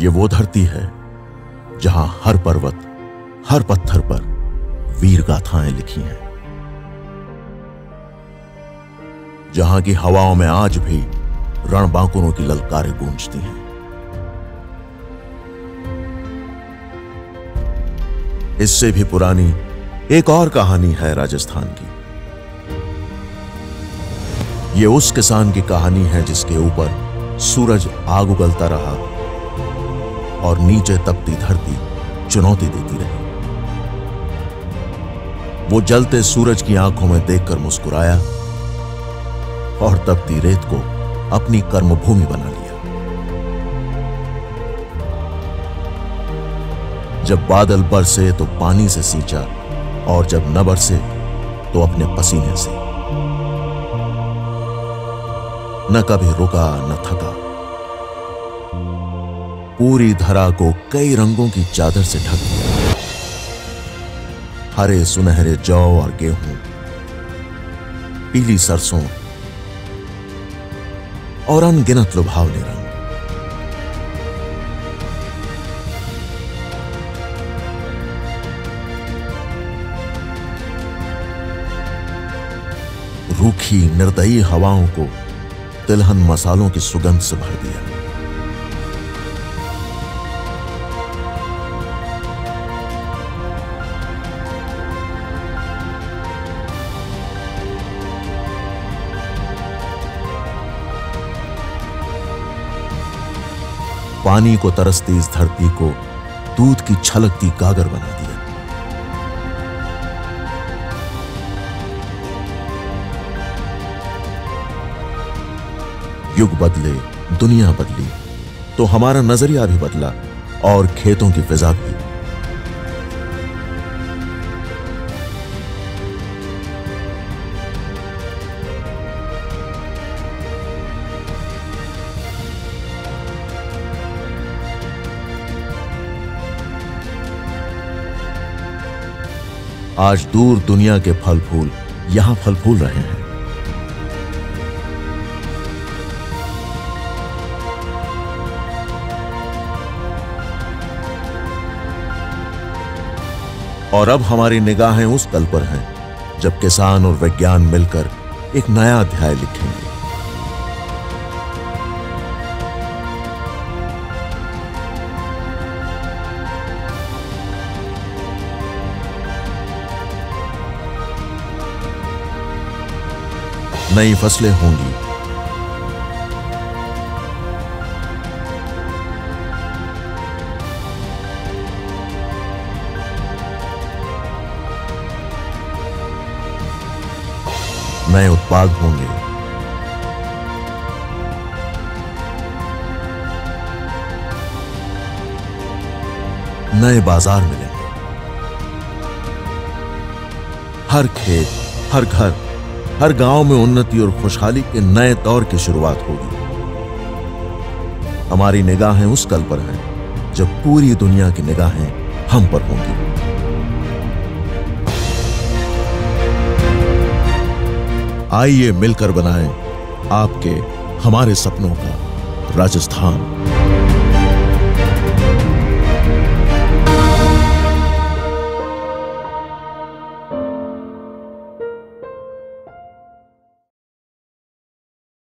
ये वो धरती है, जहाँ हर पर्वत, हर पत्थर पर वीर गाथाएँ लिखी हैं। जहाँ की हवाओं में आज भी रणबांकुरों की ललकारें गूंजती हैं। इससे भी पुरानी एक और कहानी है राजस्थान की। ये उस किसान की कहानी है जिसके ऊपर सूरज आग उगलता रहा। और नीचे तपती धरती चुनौती देती रही। वो जलते सूरज की आँखों में देखकर मुस्कुराया और तपती रेत को अपनी कर्मभूमि बना लिया। जब बादल बरसे तो पानी से सींचा और जब न बरसे तो अपने पसीने से। न कभी रुका, न थका। पूरी धरा को कई रंगों की चादर से ढक दिया। हरे सुनहरे जौ और गेहूँ, पीली सरसों और अनगिनत लुभावने रंग। रूखी निर्दयी हवाओं को तिलहन मसालों की सुगंध से भर दिया। पानी को तरसती इस धरती को दूध की छलकती गागर बना दिया। युग बदले, दुनिया बदली तो हमारा नज़रिया भी बदला और खेतों की फिजा भी। आज दूर दुनिया के फल फूल यहाँ फल फूल रहे हैं। और अब हमारी निगाहें उस कल पर हैं, जब किसान और विज्ञान मिलकर एक नया अध्याय लिखेंगे। नई फ़सलें होंगी। नए उत्पाद होंगे। नए बाज़ार मिलेंगे। हर खेत हर घर हर गाँव में उन्नति और खुशहाली के नए दौर की शुरुआत होगी। हमारी निगाहें उस कल पर हैं, जब पूरी दुनिया की निगाहें हम पर होंगी। आइए मिलकर बनाएँ आपके, हमारे सपनों का राजस्थान।